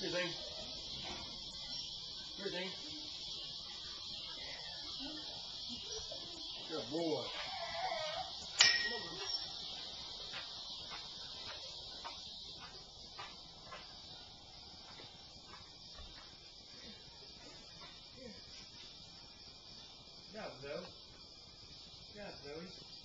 Here, Zane. Here, Zane. Good boy. Yeah, Zoe. Yeah, Zoe.